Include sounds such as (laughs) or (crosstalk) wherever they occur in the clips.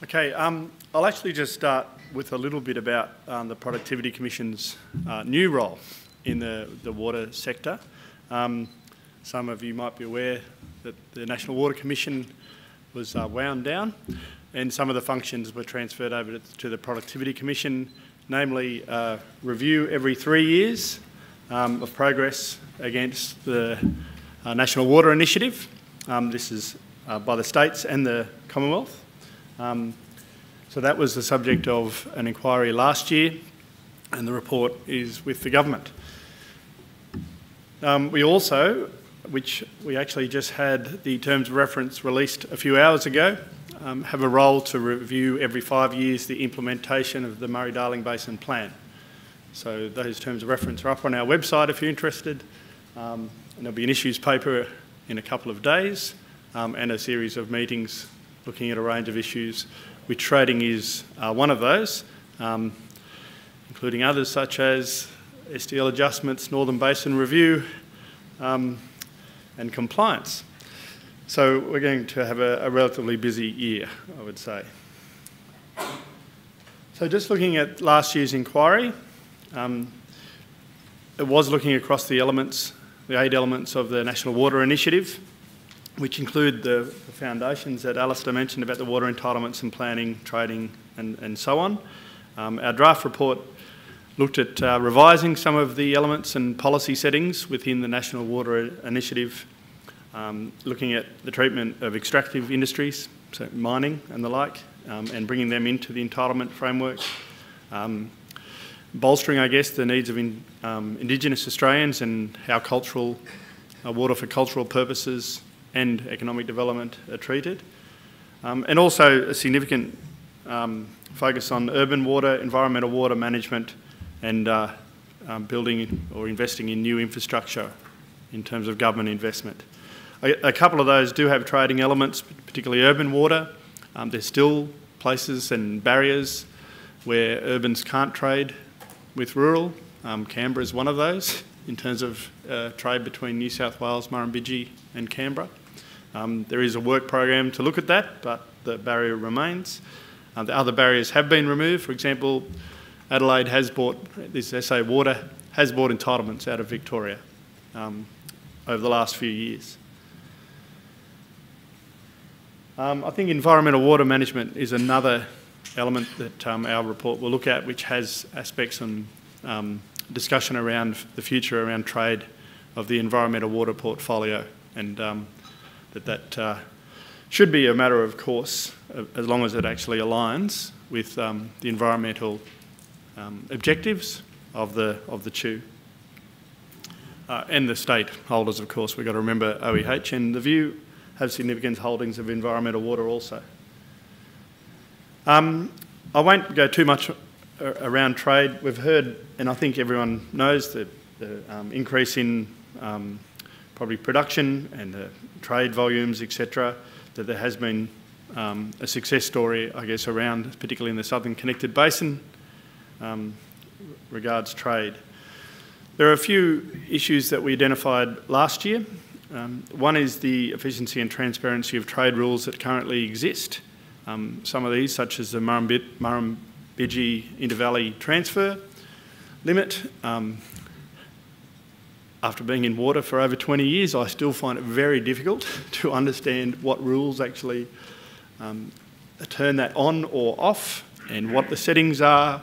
Okay, um, I'll actually just start with a little bit about um, the Productivity Commission's uh, new role in the, the water sector. Um, some of you might be aware that the National Water Commission was uh, wound down and some of the functions were transferred over to, the Productivity Commission, namely uh, review every three years um, of progress against the uh, National Water Initiative. Um, this is uh, by the states and the Commonwealth. Um, so that was the subject of an inquiry last year and the report is with the government. Um, we also, which we actually just had the terms of reference released a few hours ago, um, have a role to review every five years the implementation of the Murray-Darling Basin Plan. So those terms of reference are up on our website if you're interested. Um, and there'll be an issues paper in a couple of days um, and a series of meetings looking at a range of issues, which trading is uh, one of those, um, including others such as SDL adjustments, Northern Basin review, um, and compliance. So we're going to have a, a, relatively busy year, I would say. So just looking at last year's inquiry, um, it was looking across the elements, the eight elements of the National Water Initiative, which include the, foundations that Alistair mentioned about the water entitlements and planning, trading and, and so on. Um, our draft report looked at uh, revising some of the elements and policy settings within the National Water Initiative um, looking at the treatment of extractive industries, so mining and the like, um, and bringing them into the entitlement framework. Um, bolstering, I guess, the needs of in, um, Indigenous Australians and how cultural uh, water for cultural purposes and economic development are treated. Um, and also a significant um, focus on urban water, environmental water management, and uh, building or investing in new infrastructure in terms of government investment. A, a, couple of those do have trading elements, particularly urban water. Um, there's still places and barriers where urbans can't trade with rural. Um, Canberra is one of those in terms of uh, trade between New South Wales, Murrumbidgee and Canberra. Um, there is a work program to look at that, but the barrier remains. Uh, the other barriers have been removed. For example, Adelaide has bought, this SA Water has bought entitlements out of Victoria um, over the last few years. Um, I think environmental water management is another element that um, our report will look at, which has aspects and um, discussion around the future around trade of the environmental water portfolio, and um, that that uh, should be a matter of course, as long as it actually aligns with um, the environmental um, objectives of the of the CEWH. Uh, and the stakeholders, of course, we've got to remember OEH and the VEWH have significant holdings of environmental water also. Um, I won't go too much around trade. We've heard, and I think everyone knows, the, the um, increase in um, probably production and the trade volumes, etc., that there has been um, a success story, I guess, around, particularly in the Southern Connected Basin, um, regards trade. There are a few issues that we identified last year um, one is the efficiency and transparency of trade rules that currently exist. Um, some of these, such as the Murrumbidgee Intervalley transfer limit. Um, after being in water for over 20 years, I still find it very difficult (laughs) to understand what rules actually um, turn that on or off and what the settings are.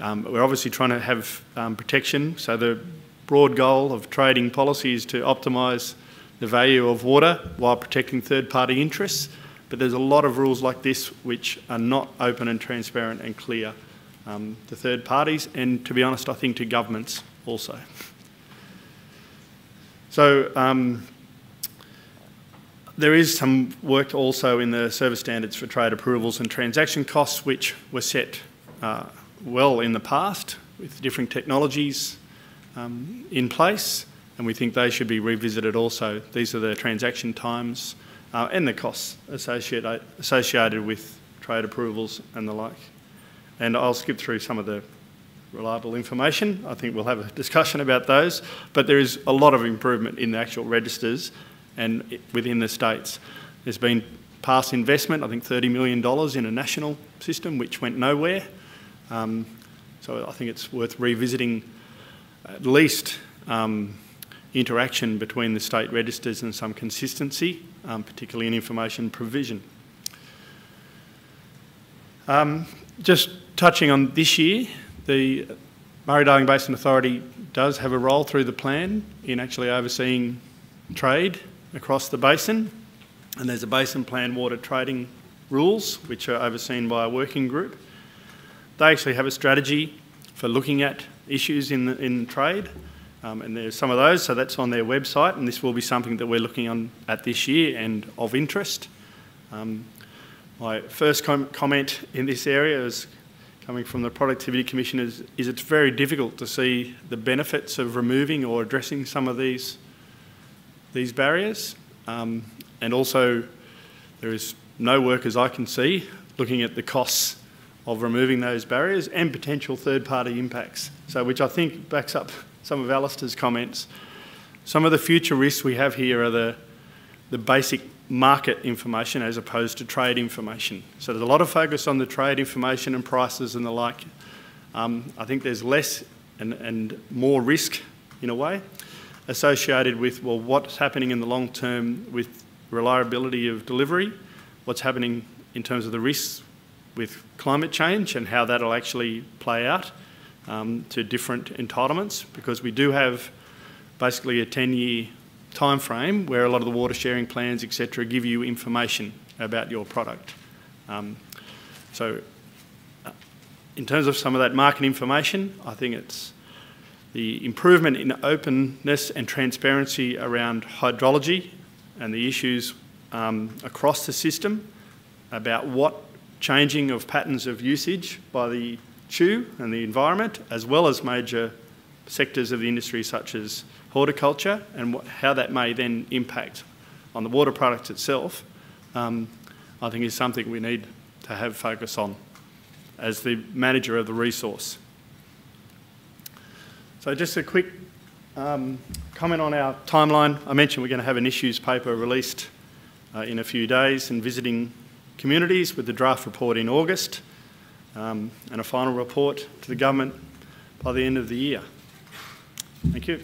Um, we're obviously trying to have um, protection, so the broad goal of trading policy is to optimise the value of water while protecting third-party interests. But there's a lot of rules like this which are not open and transparent and clear um, to third parties and, to be honest, I think to governments also. So um, there is some work also in the service standards for trade approvals and transaction costs which were set uh, well in the past with different technologies um, in place and we think they should be revisited also. These are the transaction times uh, and the costs associated, associated with trade approvals and the like. And I'll skip through some of the reliable information. I think we'll have a discussion about those. But there is a lot of improvement in the actual registers and within the states. There's been past investment, I think $30 million in a national system, which went nowhere. Um, so I think it's worth revisiting at least um, interaction between the state registers and some consistency, um, particularly in information provision. Um, just touching on this year, the Murray-Darling Basin Authority does have a role through the plan in actually overseeing trade across the basin. And there's a basin plan water trading rules, which are overseen by a working group. They actually have a strategy for looking at issues in, the, in trade, um, and there's some of those, so that's on their website, and this will be something that we're looking on at this year and of interest. Um, my first com comment in this area is coming from the Productivity Commission is, is it's very difficult to see the benefits of removing or addressing some of these, these barriers. Um, and also, there is no work as I can see looking at the costs of removing those barriers and potential third-party impacts. So, which I think backs up some of Alistair's comments. Some of the future risks we have here are the, the basic market information as opposed to trade information. So there's a lot of focus on the trade information and prices and the like. Um, I think there's less and, and more risk, in a way, associated with, well, what's happening in the long term with reliability of delivery, what's happening in terms of the risks with climate change and how that'll actually play out um, to different entitlements, because we do have basically a 10-year time frame where a lot of the water sharing plans, etc., give you information about your product. Um, so, uh, in terms of some of that market information, I think it's the improvement in openness and transparency around hydrology and the issues um, across the system about what changing of patterns of usage by the CEWH and the environment, as well as major sectors of the industry such as horticulture and how that may then impact on the water product itself, um, I think is something we need to have focus on as the manager of the resource. So just a quick um, comment on our timeline. I mentioned we're going to have an issues paper released uh, in a few days and visiting communities with the draft report in August um, and a final report to the government by the end of the year. Thank you.